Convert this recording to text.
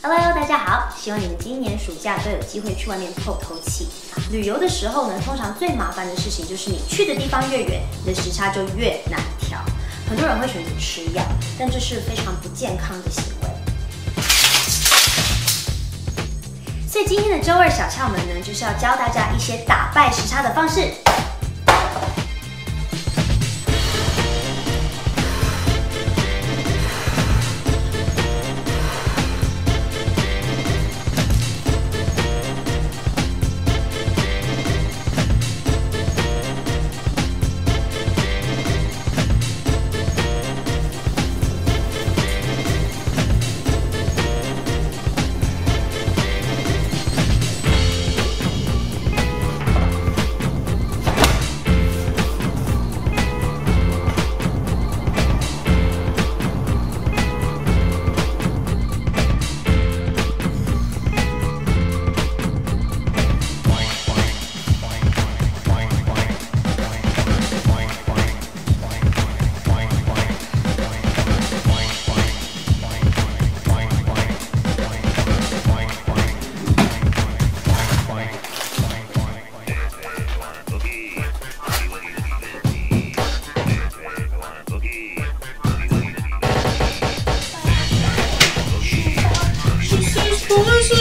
Hello，大家好，希望你们今年暑假都有机会去外面透透气。旅游的时候呢，通常最麻烦的事情就是你去的地方越远，你的时差就越难调。很多人会选择吃药，但这是非常不健康的行为。所以今天的周二小窍门呢，就是要教大家一些打败时差的方式。美味し。